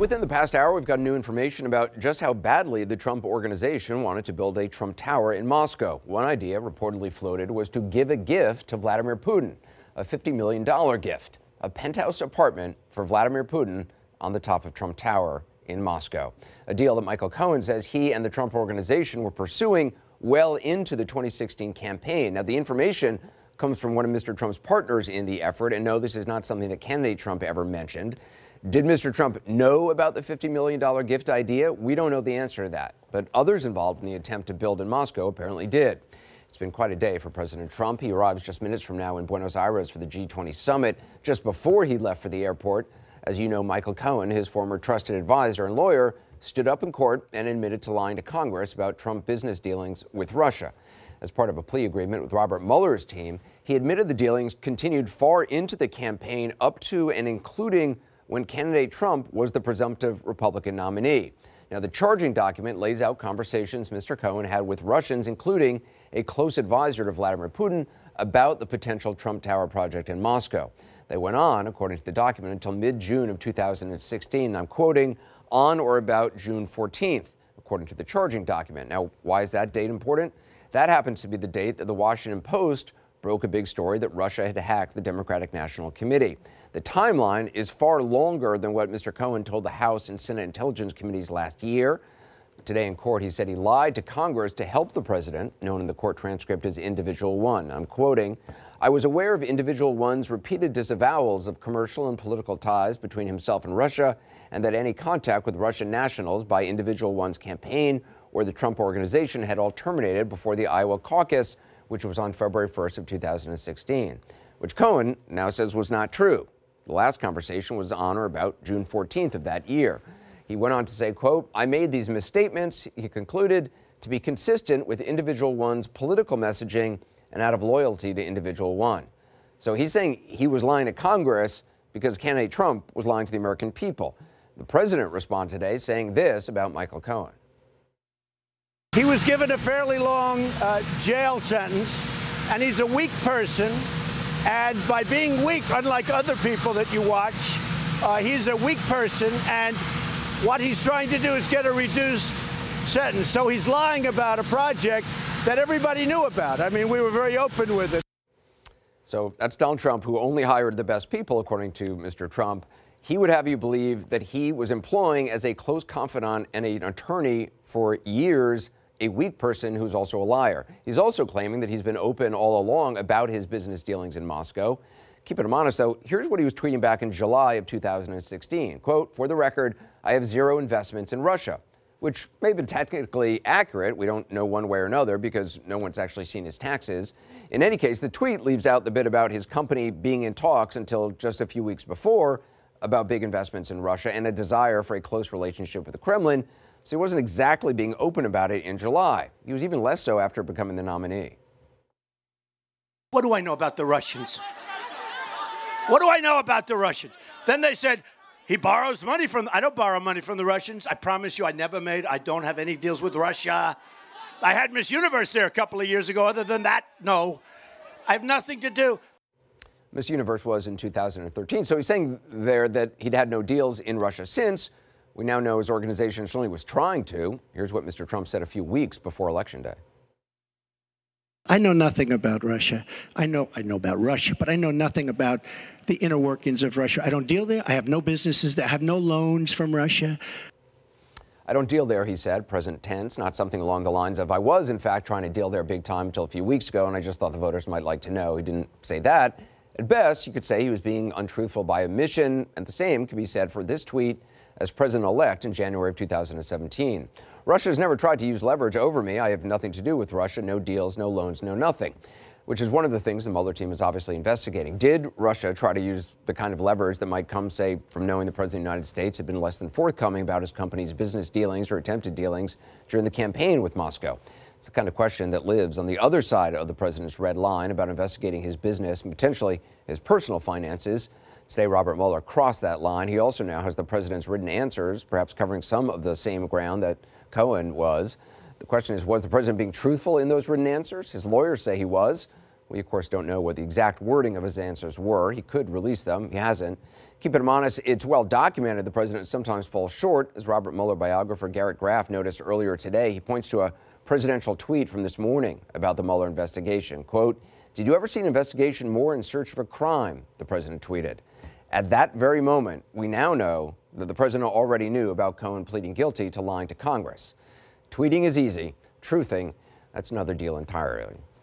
Within the past hour, we've got new information about just how badly the Trump organization wanted to build a Trump Tower in Moscow. One idea reportedly floated was to give a gift to Vladimir Putin, a $50 million gift, a penthouse apartment for Vladimir Putin on the top of Trump Tower in Moscow. A deal that Michael Cohen says he and the Trump organization were pursuing well into the 2016 campaign. Now, the information comes from one of Mr. Trump's partners in the effort, and no, this is not something that candidate Trump ever mentioned. Did Mr. Trump know about the $50 million gift idea? We don't know the answer to that. But others involved in the attempt to build in Moscow apparently did. It's been quite a day for President Trump. He arrives just minutes from now in Buenos Aires for the G20 summit. Just before he left for the airport, as you know, Michael Cohen, his former trusted advisor and lawyer, stood up in court and admitted to lying to Congress about Trump business dealings with Russia. As part of a plea agreement with Robert Mueller's team, he admitted the dealings continued far into the campaign up to and including when candidate Trump was the presumptive Republican nominee. Now, the charging document lays out conversations Mr. Cohen had with Russians, including a close advisor to Vladimir Putin, about the potential Trump Tower project in Moscow. They went on, according to the document, until mid June of 2016. I'm quoting, on or about June 14th, according to the charging document. Now, why is that date important? That happens to be the date that the Washington Post broke a big story that Russia had hacked the Democratic National Committee. The timeline is far longer than what Mr. Cohen told the House and Senate Intelligence Committees last year. Today in court, he said he lied to Congress to help the president, known in the court transcript as Individual One. I'm quoting I was aware of Individual One's repeated disavowals of commercial and political ties between himself and Russia, and that any contact with Russian nationals by Individual One's campaign or the Trump organization had all terminated before the Iowa caucus, which was on February 1st of 2016, which Cohen now says was not true. The last conversation was on or about June 14th of that year. He went on to say, quote, I made these misstatements, he concluded, to be consistent with Individual One's political messaging and out of loyalty to Individual One. So he's saying he was lying to Congress because candidate Trump was lying to the American people. The president responded today saying this about Michael Cohen. He was given a fairly long uh, jail sentence, and he's a weak person and by being weak, unlike other people that you watch, uh, he's a weak person. And what he's trying to do is get a reduced sentence. So he's lying about a project that everybody knew about. I mean, we were very open with it. So that's Donald Trump, who only hired the best people, according to Mr. Trump. He would have you believe that he was employing as a close confidant and an attorney for years a weak person who's also a liar. He's also claiming that he's been open all along about his business dealings in Moscow. Keep it honest, though, here's what he was tweeting back in July of 2016. Quote, for the record, I have zero investments in Russia, which may have been technically accurate. We don't know one way or another because no one's actually seen his taxes. In any case, the tweet leaves out the bit about his company being in talks until just a few weeks before about big investments in Russia and a desire for a close relationship with the Kremlin so he wasn't exactly being open about it in July. He was even less so after becoming the nominee. What do I know about the Russians? What do I know about the Russians? Then they said, he borrows money from, I don't borrow money from the Russians. I promise you, I never made, I don't have any deals with Russia. I had Miss Universe there a couple of years ago. Other than that, no. I have nothing to do. Miss Universe was in 2013. So he's saying there that he'd had no deals in Russia since. We now know his organization certainly was trying to. Here's what Mr. Trump said a few weeks before Election Day. I know nothing about Russia. I know I know about Russia, but I know nothing about the inner workings of Russia. I don't deal there. I have no businesses there. I have no loans from Russia. I don't deal there, he said, present tense, not something along the lines of, I was, in fact, trying to deal there big time until a few weeks ago, and I just thought the voters might like to know. He didn't say that. At best, you could say he was being untruthful by omission, and the same could be said for this tweet as president elect in January of 2017. Russia has never tried to use leverage over me. I have nothing to do with Russia, no deals, no loans, no nothing, which is one of the things the Mueller team is obviously investigating. Did Russia try to use the kind of leverage that might come, say, from knowing the President of the United States had been less than forthcoming about his company's business dealings or attempted dealings during the campaign with Moscow? It's the kind of question that lives on the other side of the president's red line about investigating his business and potentially his personal finances. Today, Robert Mueller crossed that line. He also now has the president's written answers, perhaps covering some of the same ground that Cohen was. The question is, was the president being truthful in those written answers? His lawyers say he was. We, of course, don't know what the exact wording of his answers were. He could release them. He hasn't. Keeping him honest, it's well documented the president sometimes falls short. As Robert Mueller biographer Garrett Graff noticed earlier today, he points to a presidential tweet from this morning about the Mueller investigation. Quote, Did you ever see an investigation more in search of a crime? The president tweeted. At that very moment, we now know that the president already knew about Cohen pleading guilty to lying to Congress. Tweeting is easy, truthing, that's another deal entirely.